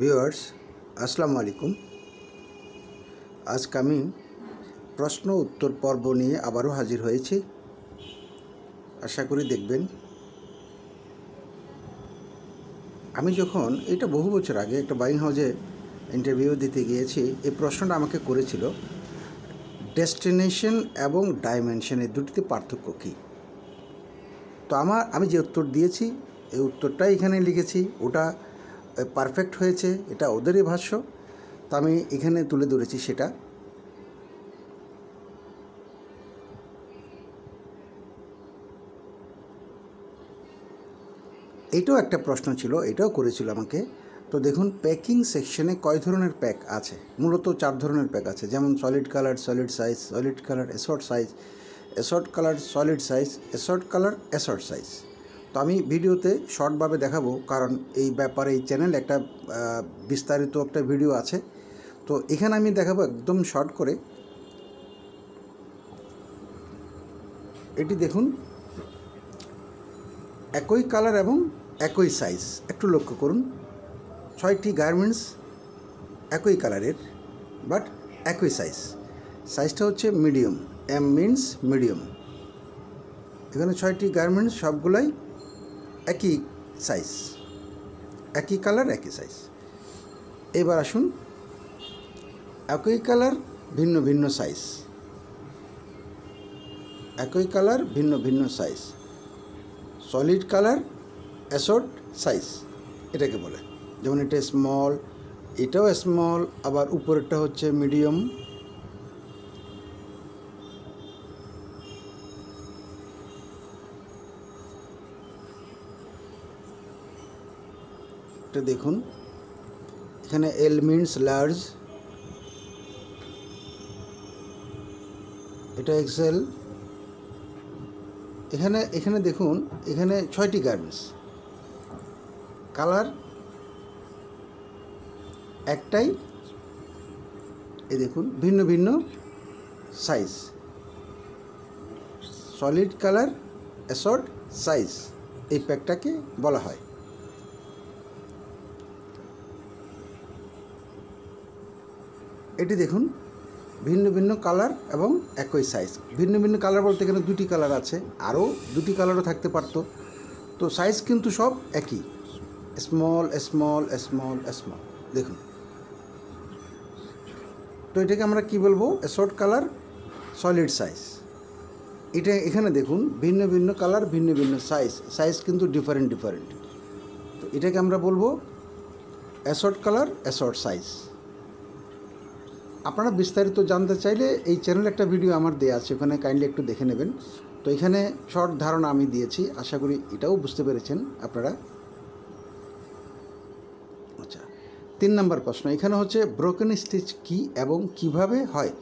Viewers, আসসালামু আলাইকুম। আজকে আমি প্রশ্ন উত্তর পর্ব নিয়ে আবারও হাজির হয়েছি। আশা করি দেখবেন। আমি যখন, এটা বহু বছর আগে একটা বাইং হাউজে ইন্টারভিউ দিতে গিয়েছি, এই প্রশ্নটা আমাকে করেছিল ডেস্টিনেশন এবং ডাইমেনশন এই দুটিতে পার্থক্য কী? তো আমার, আমি যে উত্তর দিয়েছি, এই উত্তরটাই এখানে লিখেছি, ওটা পারফেক্ট হয়েছে, এটা ওদেরই ভাষ্য। তো আমি এখানে তুলে ধরেছি সেটা। এটাও একটা প্রশ্ন ছিল, এটাও করেছিল আমাকে। তো দেখুন প্যাকিং সেকশনে কয় ধরনের প্যাক আছে? মূলত চার ধরনের প্যাক আছে। যেমন solid colour solid size solid colour assort size assort colour solid size assort colour assort size তো আমি ভিডিওতে শর্টভাবে দেখাবো, কারণ এই ব্যাপারে এই চ্যানেল একটা বিস্তারিত একটা ভিডিও আছে। তো এখানে আমি দেখাবো একদম শর্ট করে। এটি দেখুন, একই কালার এবং একই সাইজ। একটু লক্ষ্য করুন, ছয়টি গার্মেন্টস একই কালারের, বাট একই সাইজ। সাইজটা হচ্ছে মিডিয়াম, এম মিনস মিডিয়াম। এখানে ছয়টি গার্মেন্টস, সবগুলাই একই সাইজ একই কালার একই সাইজ এবার আসুন, একই কালার ভিন্ন ভিন্ন সাইজ একই কালার ভিন্ন ভিন্ন size solid colour assort size এটাকে বলে। যেমন এটা স্মল এটাও স্মল আবার উপরেরটা হচ্ছে মিডিয়াম এটা দেখুন। এখানে এল মিনস লার্জ এটা এক্সেল এখানে এখানে দেখুন, এখানে ছয়টি গার্মেন্টস কালার একটাই। এই দেখুন, ভিন্ন ভিন্ন size solid colour assort size এই প্যাকটাকে বলা হয়। এটি দেখুন, ভিন্ন ভিন্ন কালার এবং একই সাইজ ভিন্ন ভিন্ন কালার বলতে এখানে দুটি কালার আছে, আরও দুটি কালারও থাকতে পারতো। তো সাইজ কিন্তু সব একই। স্মল স্মল স্মল স্মল দেখুন। তো এটাকে আমরা কি বলব? শর্ট কালার সলিড সাইজ এটা এখানে দেখুন, ভিন্ন ভিন্ন কালার, ভিন্ন ভিন্ন সাইজ সাইজ কিন্তু ডিফারেন্ট ডিফারেন্ট তো এটাকে আমরা বলব অ্যাসর্ট কালার অ্যাসর্ট সাইজ আপনারা বিস্তারিত জানতে চাইলে এই চ্যানেলে একটা ভিডিও আমার দেওয়া আছে, ওখানে কাইন্ডলি একটু দেখে নেবেন। তো এখানে শর্ট ধারণা আমি দিয়েছি, আশা করি এটাও বুঝতে পেরেছেন আপনারা। আচ্ছা তিন নম্বর প্রশ্ন, এখানে হচ্ছে ব্রোকেন স্টিচ কি এবং কীভাবে হয়?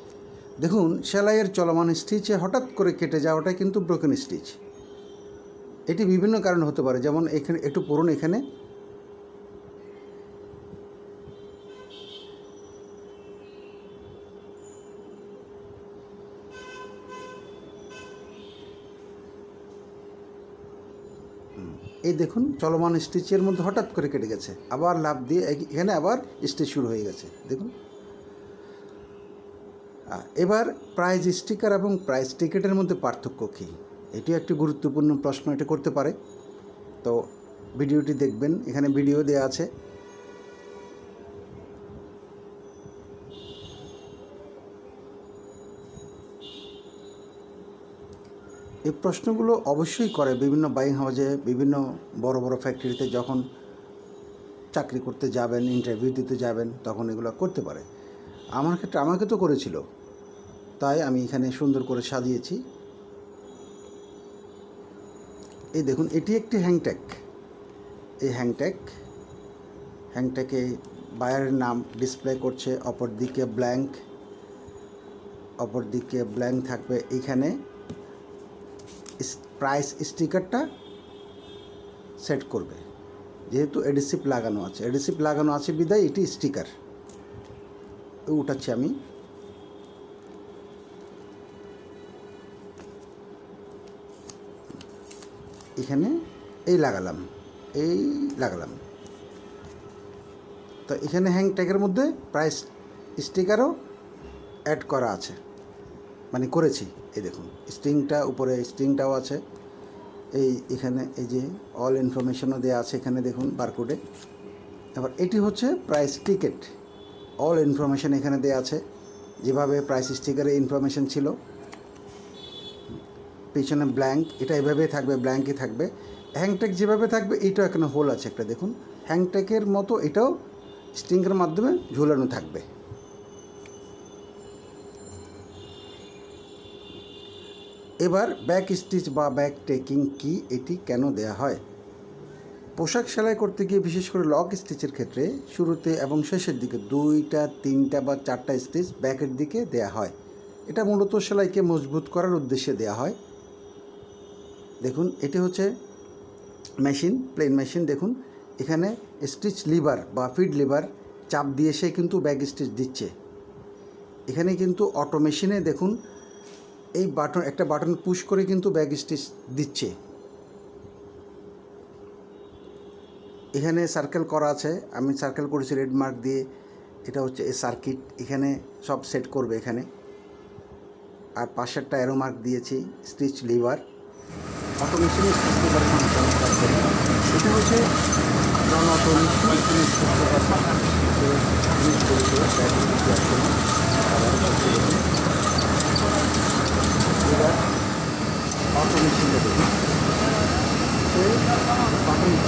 দেখুন, সেলাইয়ের চলমান স্টিচে হঠাৎ করে কেটে যাওয়াটা কিন্তু ব্রোকেন স্টিচ এটি বিভিন্ন কারণ হতে পারে, যেমন এখানে, একটু পড়ুন এখানে। এই দেখুন, চলমান স্টিচের মধ্যে হঠাৎ করে কেটে গেছে। আবার লাভ দিয়ে এখানে আবার স্টিচ শুরু হয়ে গেছে। দেখুন। এবার প্রাইজ স্টিকার এবং প্রাইজ টিকেটের মধ্যে পার্থক্য কী? এটি একটি গুরুত্বপূর্ণ প্রশ্ন, এটা করতে পারে। তো, ভিডিওটি দেখবেন। এখানে ভিডিও দেওয়া আছে। এই প্রশ্নগুলো অবশ্যই করে বিভিন্ন বাইং হাউসে বিভিন্ন বড় বড় ফ্যাক্টরিতে যখন চাকরি করতে যাবেন ইন্টারভিউ দিতে যাবেন, তখন এগুলো করতে পারে। আমার ক্ষেত্রে, আমাকে তো করেছিল। তাই আমি এখানে সুন্দর করে সাজিয়েছি। এই দেখুন, এটি একটি হ্যাংট্যাগ এই হ্যাংট্যাগ হ্যাংট্যাগে বায়ারের নাম ডিসপ্লে করছে অপর দিকে ব্ল্যাঙ্ক অপর দিকে ব্ল্যাঙ্ক থাকবে এইখানে প্রাইস স্টিকারটা সেট করবে। যেহেতু এডিসিভ লাগানো আছে। এডিসিভ লাগানো আছে বিদায় এটি স্টিকার উঠাচ্ছি আমি। এখানে এই লাগালাম। এই লাগালাম। তো এখানে হ্যাং ট্যাগের মধ্যে প্রাইস স্টিকারও অ্যাড করা আছে। মানে করেছি। এই দেখুন স্ট্রিংটা উপরে স্ট্রিংটাও আছে। এই এখানে, এই যে অল ইনফরমেশনও দেওয়া আছে এখানে দেখুন বারকোডে তারপর এটি হচ্ছে প্রাইস টিকেট অল ইনফরমেশন এখানে দেওয়া আছে। যেভাবে প্রাইস স্টিকারে ইনফরমেশন ছিল। পিছনে ব্ল্যাঙ্ক এটা এভাবেই থাকবে ব্ল্যাঙ্কই থাকবে। হ্যাংটেক যেভাবে থাকবে এইটাও এখানে হোল আছে একটা দেখুন। হ্যাংটেকের মতো এটাও স্ট্রিংয়ের মাধ্যমে ঝুলানো থাকবে। এবার ব্যাক স্টিচ বা ব্যাক টেকিং কি এটি কেন দেয়া হয়? পোশাক সেলাই করতে গিয়ে বিশেষ করে লক স্টিচের ক্ষেত্রে শুরুতে এবং শেষের দিকে দুইটা, তিনটা বা চারটা স্টিচ ব্যাকের দিকে দেয়া হয়। এটা মূলত সেলাইকে মজবুত করার উদ্দেশ্যে দেয়া হয়। দেখুন, এটি হচ্ছে মেশিন প্লেন মেশিন দেখুন, এখানে স্টিচ লিভার বা ফিড লিভার চাপ দিয়ে সে কিন্তু ব্যাক স্টিচ দিচ্ছে। এখানে কিন্তু অটো মেশিনে দেখুন এই বাটন একটা বাটন পুশ করে কিন্তু ব্যাক স্টিচ দিচ্ছে। এখানে সার্কেল করা আছে, আমি সার্কেল করেছি রেড মার্ক দিয়ে, এটা হচ্ছে এই সার্কিট এখানে সব সেট করবে এখানে। আর পাশেরটা অ্যারো মার্ক দিয়েছি stitch lever auto stitch lever এটা হচ্ছে এখানে বুঝতে পারছেন সে ইউজ করেছে ব্যাটারি দেওয়ার জন্য আবার হচ্ছে দেখুন। এবার অটো মেশিনটা দেখুন সে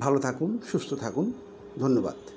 ভালো থাকুন সুস্থ থাকুন। ধন্যবাদ।